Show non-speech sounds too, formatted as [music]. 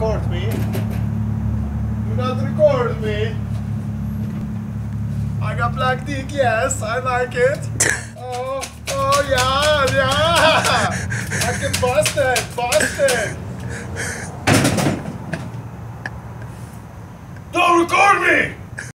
record me. Do not record me. I got black dick, yes, I like it. [laughs] oh, oh yeah, yeah. I can bust it, bust it. Don't record me!